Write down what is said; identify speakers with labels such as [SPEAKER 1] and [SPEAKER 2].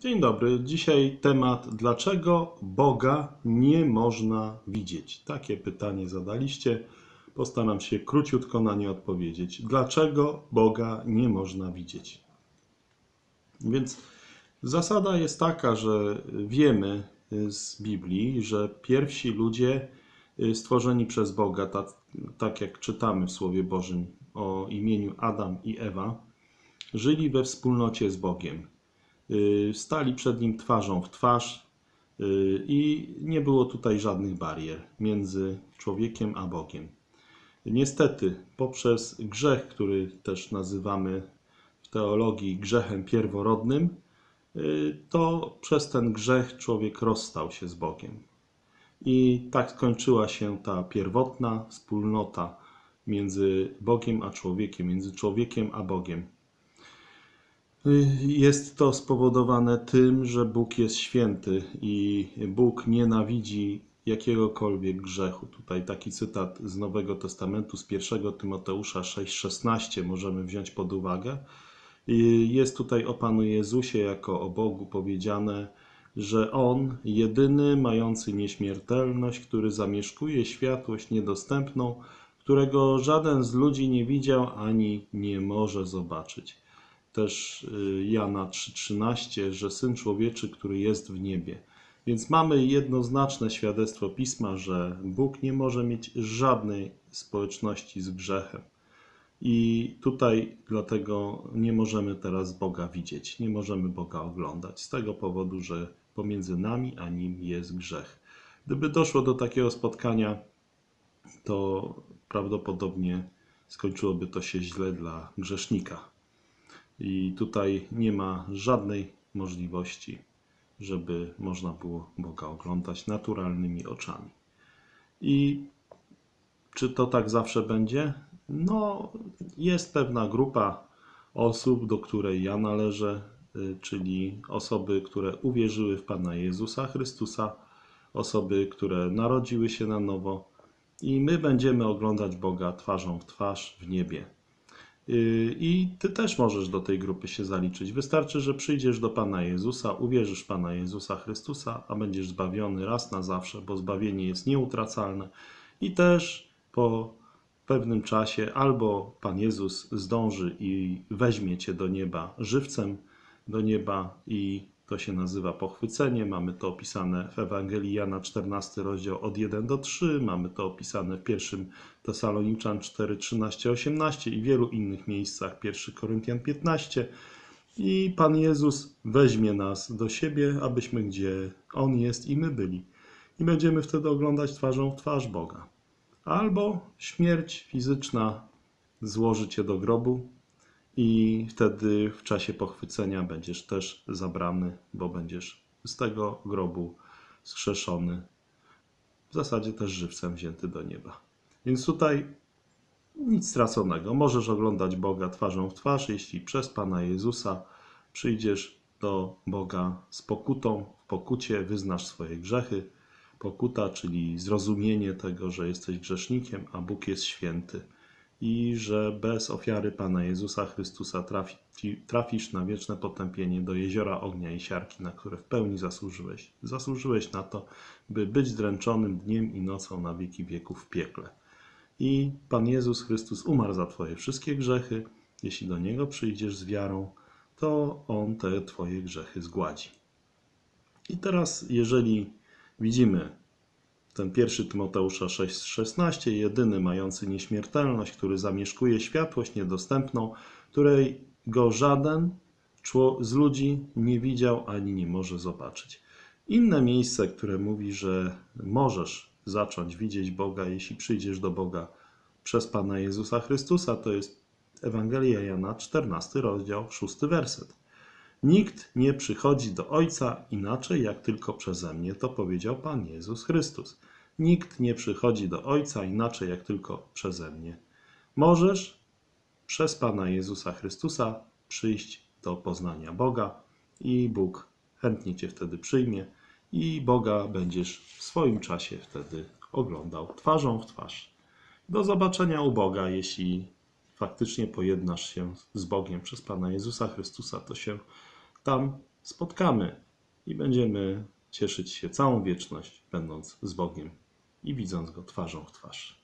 [SPEAKER 1] Dzień dobry. Dzisiaj temat, dlaczego Boga nie można widzieć? Takie pytanie zadaliście. Postaram się króciutko na nie odpowiedzieć. Dlaczego Boga nie można widzieć? Więc zasada jest taka, że wiemy z Biblii, że pierwsi ludzie stworzeni przez Boga, tak, tak jak czytamy w Słowie Bożym o imieniu Adam i Ewa, żyli we wspólnocie z Bogiem. Y, Stali przed nim twarzą w twarz y, i nie było tutaj żadnych barier między człowiekiem a Bogiem. Niestety, poprzez grzech, który też nazywamy w teologii grzechem pierworodnym, y, to przez ten grzech człowiek rozstał się z Bogiem. I tak skończyła się ta pierwotna wspólnota między Bogiem a człowiekiem, między człowiekiem a Bogiem. Jest to spowodowane tym, że Bóg jest święty i Bóg nienawidzi jakiegokolwiek grzechu. Tutaj taki cytat z Nowego Testamentu, z 1 Tymoteusza 6,16 możemy wziąć pod uwagę. Jest tutaj o Panu Jezusie jako o Bogu powiedziane, że On, jedyny mający nieśmiertelność, który zamieszkuje światłość niedostępną, którego żaden z ludzi nie widział ani nie może zobaczyć też y, Jana 3:13, że Syn Człowieczy, który jest w niebie. Więc mamy jednoznaczne świadectwo Pisma, że Bóg nie może mieć żadnej społeczności z grzechem. I tutaj dlatego nie możemy teraz Boga widzieć, nie możemy Boga oglądać, z tego powodu, że pomiędzy nami a Nim jest grzech. Gdyby doszło do takiego spotkania, to prawdopodobnie skończyłoby to się źle dla grzesznika. I tutaj nie ma żadnej możliwości, żeby można było Boga oglądać naturalnymi oczami. I czy to tak zawsze będzie? No, jest pewna grupa osób, do której ja należę, y, czyli osoby, które uwierzyły w Pana Jezusa Chrystusa, osoby, które narodziły się na nowo, i my będziemy oglądać Boga twarzą w twarz w niebie. Yy, I ty też możesz do tej grupy się zaliczyć. Wystarczy, że przyjdziesz do Pana Jezusa, uwierzysz w Pana Jezusa Chrystusa, a będziesz zbawiony raz na zawsze, bo zbawienie jest nieutracalne. I też po pewnym czasie albo Pan Jezus zdąży i weźmie cię do nieba żywcem, do nieba i to się nazywa pochwycenie. Mamy to opisane w Ewangelii Jana 14 rozdział od 1 do 3. Mamy to opisane w 1 Tesaloniczan 4, 13, 18 i wielu innych miejscach. 1 Koryntian 15. I Pan Jezus weźmie nas do siebie, abyśmy gdzie On jest i my byli. I będziemy wtedy oglądać twarzą w twarz Boga. Albo śmierć fizyczna złoży cię do grobu, i wtedy w czasie pochwycenia będziesz też zabrany, bo będziesz z tego grobu skrzeszony, w zasadzie też żywcem wzięty do nieba. Więc tutaj nic straconego. Możesz oglądać Boga twarzą w twarz, jeśli przez Pana Jezusa przyjdziesz do Boga z pokutą, w pokucie wyznasz swoje grzechy. Pokuta, czyli zrozumienie tego, że jesteś grzesznikiem, a Bóg jest święty i że bez ofiary Pana Jezusa Chrystusa trafi, trafisz na wieczne potępienie do jeziora ognia i siarki, na które w pełni zasłużyłeś. Zasłużyłeś na to, by być dręczonym dniem i nocą na wieki wieków w piekle. I Pan Jezus Chrystus umarł za Twoje wszystkie grzechy. Jeśli do Niego przyjdziesz z wiarą, to On te Twoje grzechy zgładzi. I teraz, jeżeli widzimy ten pierwszy Tymoteusza 6,16, jedyny mający nieśmiertelność, który zamieszkuje światłość niedostępną, której go żaden z ludzi nie widział ani nie może zobaczyć. Inne miejsce, które mówi, że możesz zacząć widzieć Boga, jeśli przyjdziesz do Boga przez Pana Jezusa Chrystusa, to jest Ewangelia Jana, 14 rozdział, 6 werset. Nikt nie przychodzi do Ojca inaczej, jak tylko przeze mnie, to powiedział Pan Jezus Chrystus. Nikt nie przychodzi do Ojca inaczej, jak tylko przeze mnie. Możesz przez Pana Jezusa Chrystusa przyjść do poznania Boga i Bóg chętnie Cię wtedy przyjmie i Boga będziesz w swoim czasie wtedy oglądał twarzą w twarz. Do zobaczenia u Boga, jeśli faktycznie pojednasz się z Bogiem przez Pana Jezusa Chrystusa, to się tam spotkamy i będziemy cieszyć się całą wieczność, będąc z Bogiem i widząc Go twarzą w twarz.